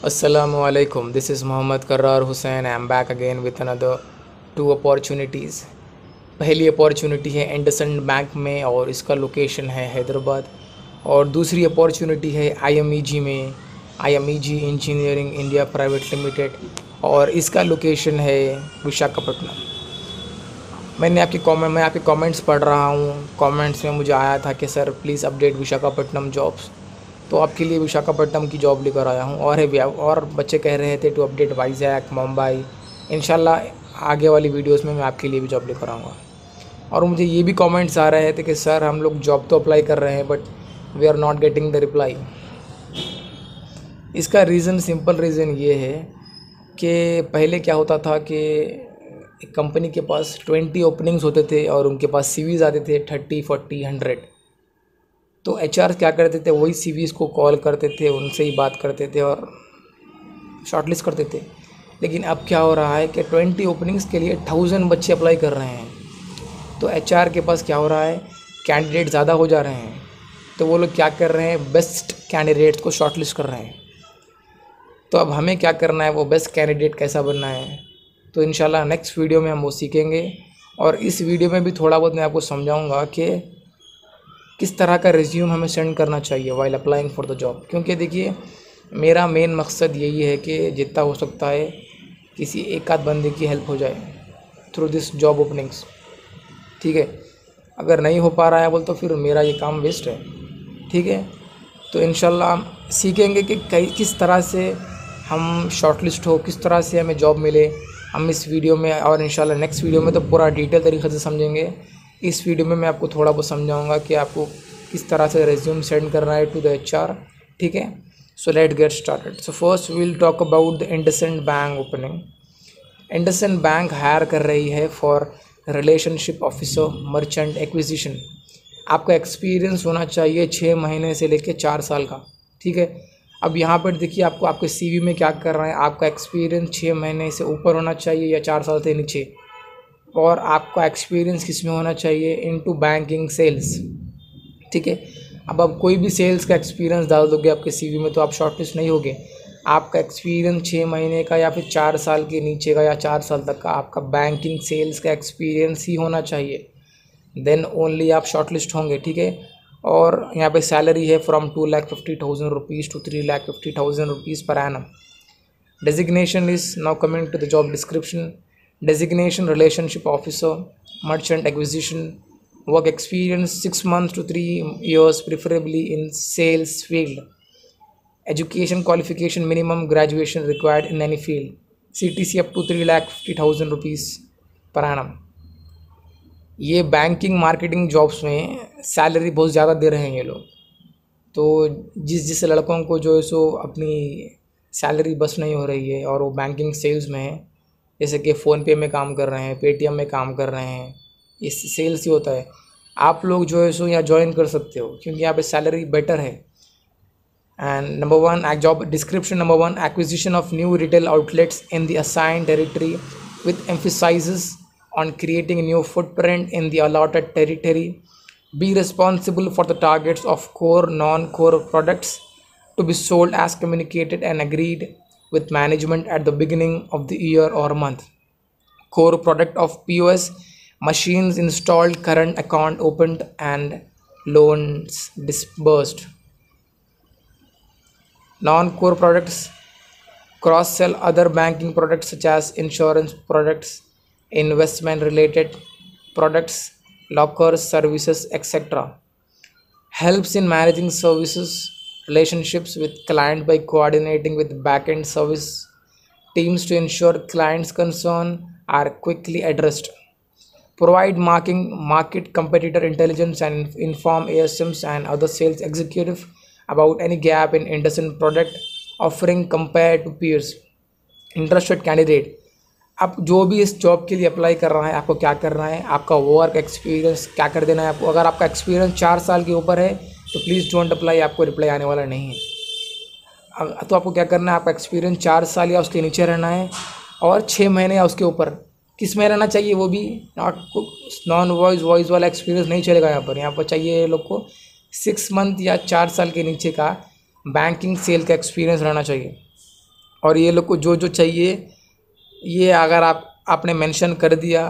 Assalamualaikum. This is Muhammad Karrar Hussain. I am back again with another two opportunities. पहली opportunity है Anderson bank में और इसका location है हैदराबाद और दूसरी अपॉर्चुनिटी है आईएमईजी में IMEG engineering India private limited और इसका लोकेशन है विशाखापट्टनम मैंने आपके कमेंट मैं आपके कमेंट्स पढ़ रहा हूँ कमेंट्स में मुझे आया था कि, sir please update Visakhapatnam jobs तो आपके लिए विशाखापट्टनम की जॉब लेकर आया हूँ। और है और बच्चे कह रहे थे टू अपडेट वाइजैक मुंबई इन आगे वाली वीडियोस में मैं आपके लिए भी जॉब लेकर आऊँगा। और मुझे ये भी कमेंट्स आ रहे थे कि सर हम लोग जॉब तो अप्लाई कर रहे हैं but we are not getting the reply इसका रीज़न सिंपल रीज़न ये है कि पहले क्या होता था कि एक कंपनी के पास ट्वेंटी ओपनिंग्स होते थे और उनके पास सीवीज़ आते थे थर्टी फोर्टी हंड्रेड तो एचआर क्या करते थे? वही सी को कॉल करते थे, उनसे ही बात करते थे और शॉर्टलिस्ट करते थे। लेकिन अब क्या हो रहा है कि ट्वेंटी ओपनिंग्स के लिए थाउज़ेंड बच्चे अप्लाई कर रहे हैं। तो एचआर के पास क्या हो रहा है? कैंडिडेट ज़्यादा हो जा रहे हैं। तो वो लोग क्या कर रहे हैं? बेस्ट कैंडिडेट्स को शॉर्टलिस्ट कर रहे हैं। तो अब हमें क्या करना है? वो बेस्ट कैंडिडेट कैसा बनना है? तो इन नेक्स्ट वीडियो में हम वो सीखेंगे। और इस वीडियो में भी थोड़ा बहुत मैं आपको समझाऊँगा कि किस तरह का रिज्यूम हमें सेंड करना चाहिए while applying for the job क्योंकि देखिए, मेरा मेन मकसद यही है कि जितना हो सकता है किसी एक आध बंदे की हेल्प हो जाए थ्रू दिस जॉब ओपनिंग्स ठीक है? अगर नहीं हो पा रहा है बोल तो फिर मेरा ये काम वेस्ट है। ठीक है? तो इन सीखेंगे कि कई, किस तरह से हम शॉर्टलिस्ट हो, किस तरह से हमें जॉब मिले। हम इस वीडियो में और इन नेक्स्ट वीडियो में तो पूरा डिटेल तरीके से समझेंगे। इस वीडियो में मैं आपको थोड़ा बहुत समझाऊँगा कि आपको किस तरह से रेज्यूम सेंड करना है टू द एचआर ठीक है? So let get started so first we'll talk about the IndusInd bank opening IndusInd bank hire कर रही है for relationship officer merchant acquisition आपका एक्सपीरियंस होना चाहिए छः महीने से लेकर चार साल का, ठीक है? अब यहाँ पर देखिए आपको, आपके सीवी में क्या कर रहे हैं? आपका एक्सपीरियंस छः महीने से ऊपर होना चाहिए या चार साल से नीचे? और आपका एक्सपीरियंस किसमें होना चाहिए इनटू बैंकिंग सेल्स ठीक है? अब आप कोई भी सेल्स का एक्सपीरियंस डाल दोगे आपके सीवी में तो आप शॉर्टलिस्ट नहीं होगे। आपका एक्सपीरियंस छः महीने का या फिर चार साल के नीचे का या चार साल तक का आपका बैंकिंग सेल्स का एक्सपीरियंस ही होना चाहिए। देन ओनली आप शॉर्टलिस्ट होंगे, ठीक है? और यहाँ पे सैलरी है from two lakh fifty thousand rupees to three lakh fifty thousand rupees पर annum designation is now coming to the job description designation relationship officer merchant acquisition work experience 6 months to 3 years preferably in sales field education qualification minimum graduation required in any field ctc up to 3 lakh 50000 rupees per annum ये banking marketing jobs में salary बहुत ज़्यादा दे रहे हैं ये लोग तो जिस जिस लड़कों को जो है सो अपनी सैलरी बस नहीं हो रही है और वो बैंकिंग सेल्स में है जैसे कि फ़ोनपे में काम कर रहे हैं पेटीएम में काम कर रहे हैं इस सेल्स ही होता है। आप लोग जो है सो यहाँ ज्वाइन कर सकते हो, क्योंकि यहाँ पे सैलरी बेटर है। And number one job description number one acquisition of new retail outlets in the assign territory with emphasise on creating new footprint in the allotted territory be responsible for the targets of core non core products to be sold as communicated and agreed with management at the beginning of the year or month. Core product of POS machines installed, current account opened, and loans disbursed. Non core products cross sell other banking products such as insurance products, investment related products, lockers, services, etc. Helps in managing services relationships with client by coordinating with backend service teams to ensure clients concern are quickly addressed provide marking market competitor intelligence and inform asms and other sales executive about any gap in industry product offering compared to peers interested candidate आप जो भी इस job के लिए apply कर रहा है आपको क्या करना है आपका वर्क एक्सपीरियंस क्या कर देना है आपको अगर आपका एक्सपीरियंस चार साल के ऊपर है तो प्लीज़ डोंट अप्लाई आपको रिप्लाई आने वाला नहीं है। तो आपको क्या करना है? आपका एक्सपीरियंस चार साल या उसके नीचे रहना है और छः महीने या उसके ऊपर। किसमें रहना चाहिए वो भी नॉट नॉन वॉइस वॉइस वाला एक्सपीरियंस नहीं चलेगा यहाँ पर। यहाँ पर चाहिए लोग को सिक्स मंथ या चार साल के नीचे का बैंकिंग सेल का एक्सपीरियंस रहना चाहिए। और ये लोग को जो जो चाहिए, ये अगर आप, आपने मेंशन कर दिया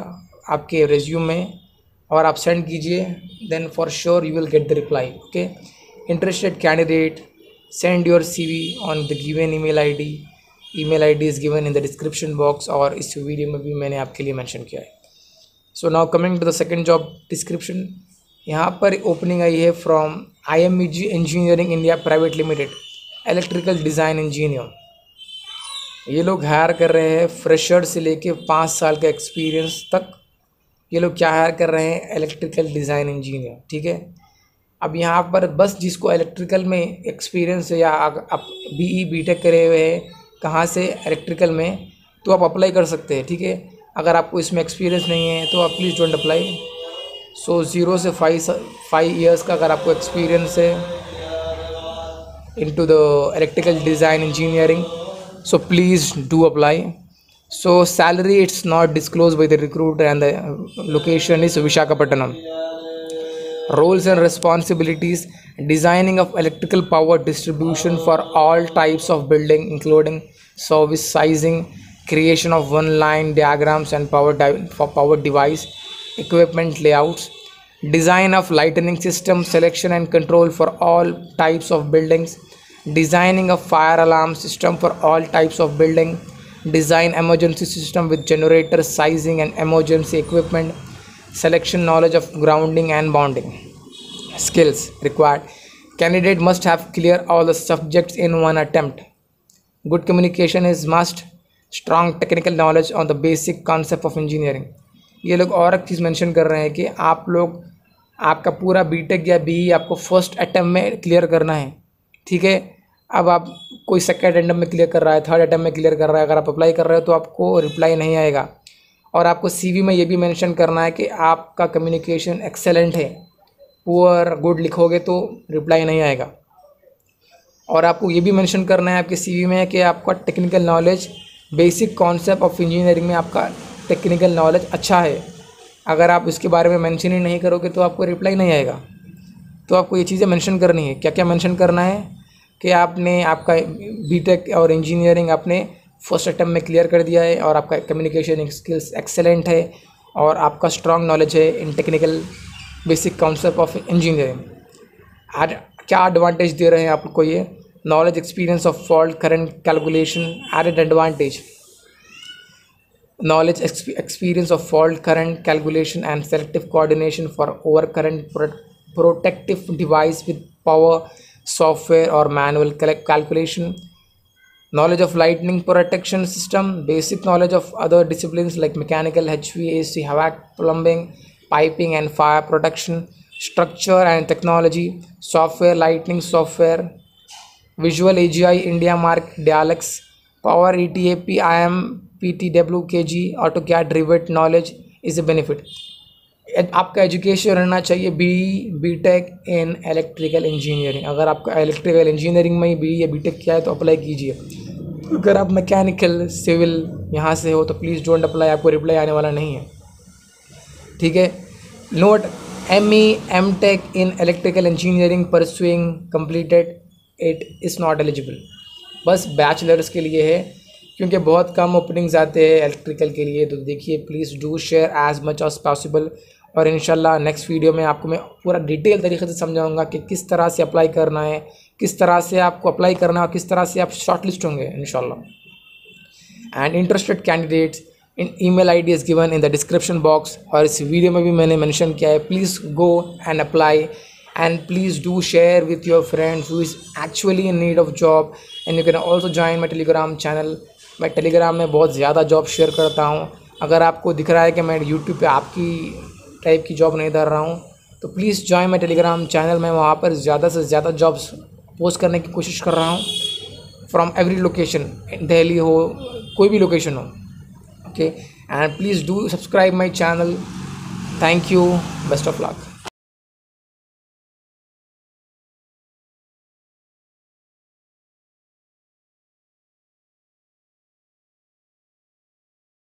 आपके रेज्यूम में और आप सेंड कीजिए then for sure you will get the reply okay interested candidate send your C V on the given email ID email ID is given in the description box और इस video में भी मैंने आपके लिए मेंशन किया है। So now coming to the second job description यहाँ पर ओपनिंग आई है from I M G engineering India private limited electrical design engineer ये लोग हायर कर रहे हैं फ्रेशर से लेके पाँच साल का एक्सपीरियंस तक। ये लोग क्या हायर कर रहे हैं? इलेक्ट्रिकल डिज़ाइन इंजीनियर ठीक है? अब यहाँ पर बस जिसको इलेक्ट्रिकल में एक्सपीरियंस है या आप बी ई बी टेक करे हुए हैं, कहाँ से इलेक्ट्रिकल में तो आप अप्लाई कर सकते हैं, ठीक है? अगर आपको इसमें एक्सपीरियंस नहीं है तो आप please don't apply so zero से फाइव फाइव ईयर्स का अगर आपको एक्सपीरियंस है into the electrical design engineering, so please do apply. So salary it's not disclosed by the recruiter and the uh, location is vishakhapatnam. Roles and responsibilities designing of electrical power distribution for all types of building including service sizing creation of one line diagrams and power for power device equipment layouts design of lighting system selection and control for all types of buildings designing of fire alarm system for all types of building design emergency system with generator sizing and emergency equipment selection knowledge of grounding and bonding skills required candidate must have clear all the subjects in one attempt good communication is must strong technical knowledge on the basic concept of engineering ये लोग और एक चीज़ mention कर रहे हैं कि आप लोग आपका पूरा बीटेक या बी e आपको फ़र्स्ट अटैम्प में क्लियर करना है ठीक है अब आप कोई सेकेंड अटैम्प में क्लियर कर रहा है थर्ड अटैम्प में क्लियर कर रहा है, अगर आप अप्लाई कर रहे हो तो आपको रिप्लाई नहीं आएगा। और आपको सी में ये भी मैंशन करना है कि आपका कम्युनिकेशन एक्सेलेंट है पुअर गुड लिखोगे तो रिप्लाई नहीं आएगा। और आपको ये भी मेंशन करना है आपके सीवी में कि आपका technical knowledge basic concept of engineering में आपका टेक्निकल नॉलेज अच्छा है। अगर आप इसके बारे में मेंशन ही नहीं करोगे तो आपको रिप्लाई नहीं आएगा। तो आपको ये चीज़ें मेंशन करनी है। क्या क्या मेंशन करना है? कि आपने आपका बीटेक और इंजीनियरिंग आपने फ़र्स्ट अटैम्प में क्लियर कर दिया है और आपका कम्युनिकेशन स्किल्स एक्सेलेंट है और आपका स्ट्रॉन्ग नॉलेज है in technical basic concept of engineering आज क्या एडवांटेज दे रहे हैं आपको ये? Knowledge experience of fault current calculation add advantage knowledge experience of fault current calculation and selective coordination for over current protective device with power software or manual calculation knowledge of lightning protection system basic knowledge of other disciplines like mechanical hvac hvac plumbing piping and fire protection structure and technology software lightning software Visual AGI India Mark Dialex Power ETA PIM PTWKG AutoCAD Rivet knowledge is a benefit आपका education रहना चाहिए B B tech in electrical engineering अगर आपका electrical engineering में ही B या B tech किया है तो अप्लाई कीजिए। अगर आप मैकेनिकल सिविल यहाँ से हो तो प्लीज़ डोंट अप्लाई आपको रिप्लाई आने वाला नहीं है। ठीक है? Note M E M tech in electrical engineering pursuing completed it is not eligible बस बैचलर्स के लिए है। क्योंकि बहुत कम ओपनिंग्स आते हैं इलेक्ट्रिकल के लिए तो देखिए please do share as much as possible और इन नेक्स्ट वीडियो में आपको मैं पूरा डिटेल तरीके से समझाऊँगा कि किस तरह से अप्लाई करना है, किस तरह से आपको अप्लाई करना है किस तरह से आप शॉर्ट लिस्ट होंगे in and interested candidates in email D is given in the description box और इस वीडियो में भी मैंने मैंशन किया है please go and apply and please do share with your friends who is actually in need of job and you can also join my telegram channel मैं Telegram में बहुत ज़्यादा जॉब शेयर करता हूँ। अगर आपको दिख रहा है कि मैं यूट्यूब पे आपकी टाइप की जॉब नहीं डाल रहा हूँ तो please join my Telegram channel मैं वहाँ पर ज़्यादा से ज़्यादा जॉब्स पोस्ट करने की कोशिश कर रहा हूँ। फ्रॉम एवरी लोकेशन दिल्ली हो, कोई भी लोकेशन हो okay and please do subscribe my channel thank you best of luck